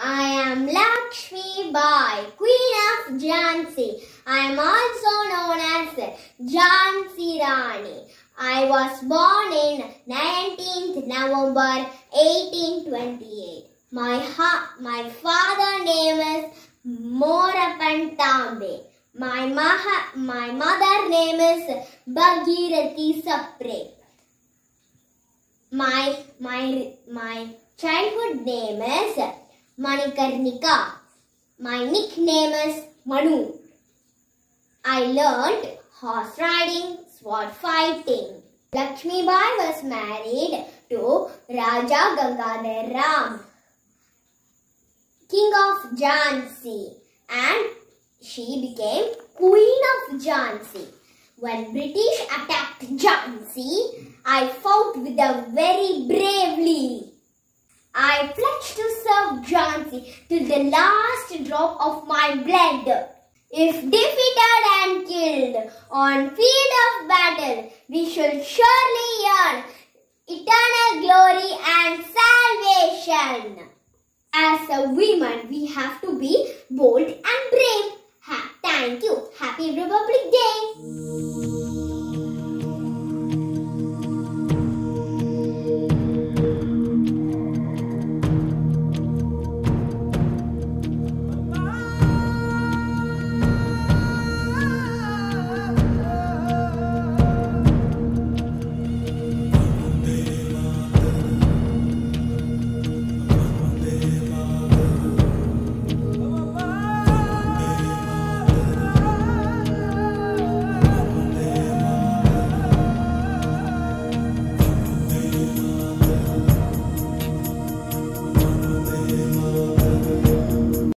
I am Lakshmi Bai, Queen of Jhansi. I am also known as Jhansi Rani. I was born in 19th November 1828. My, my father name is Moropant Tambe. My, maha- my mother name is Bhagirathi Sapre. My, my, my childhood name is Manikarnika. My nickname is Manu. I learned horse riding, sword fighting. Lakshmi Bai was married to Raja Gangadhar Ram, king of Jhansi, and she became queen of Jhansi. When British attacked Jhansi, I fought with them very bravely. I pledge to serve Jhansi till the last drop of my blood. If defeated and killed on field of battle, we shall surely earn eternal glory and salvation. As a woman, we have to be bold and brave. Ha- thank you. Happy Republic Day.